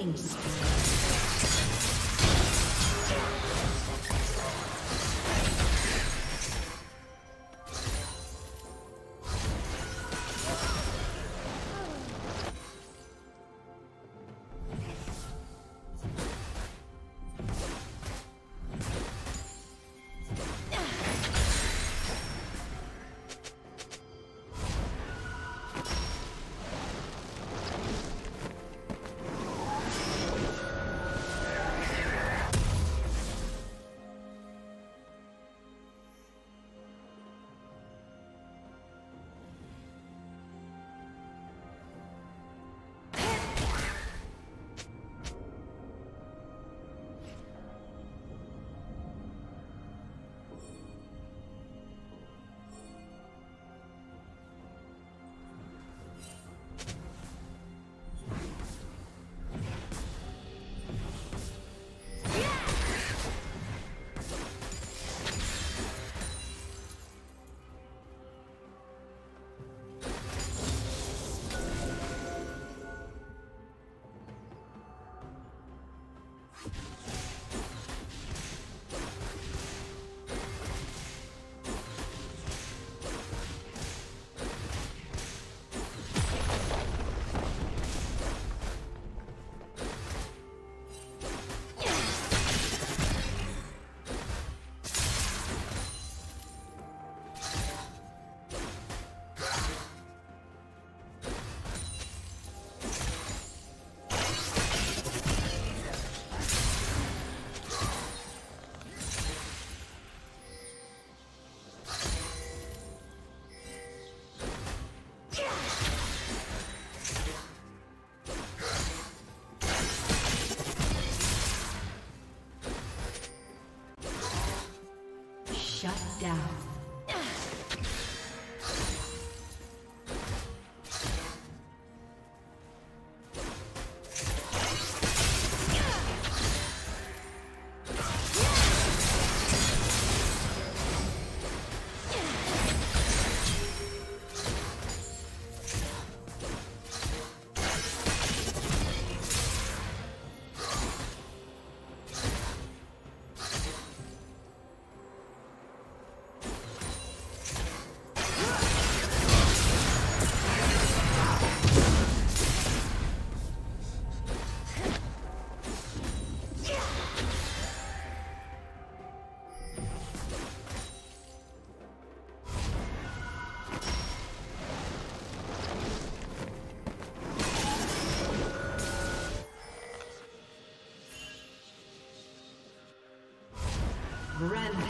Killing spree.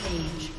Rampage.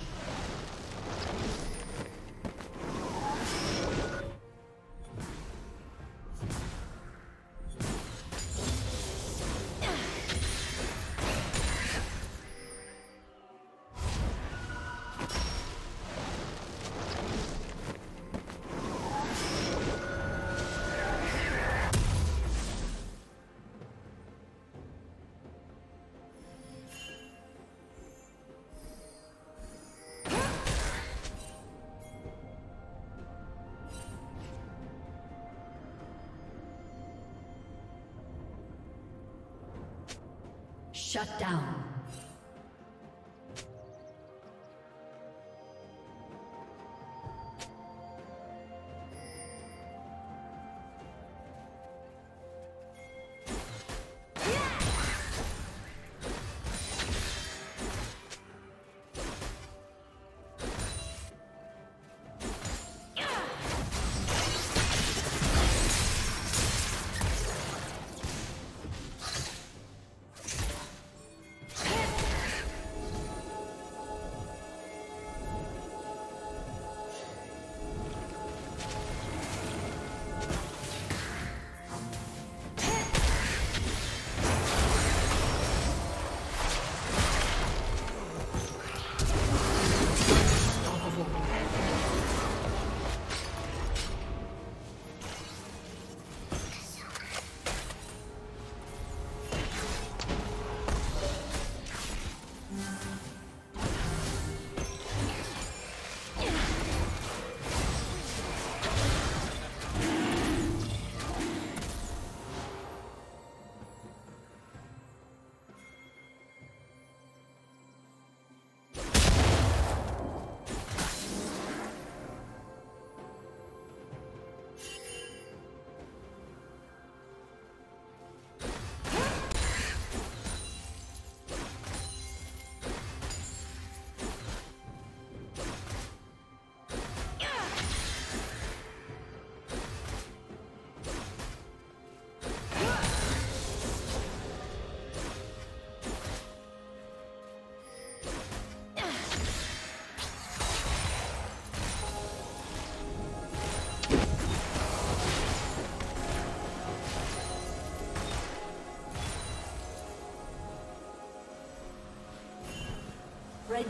Shut down.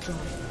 destroyed.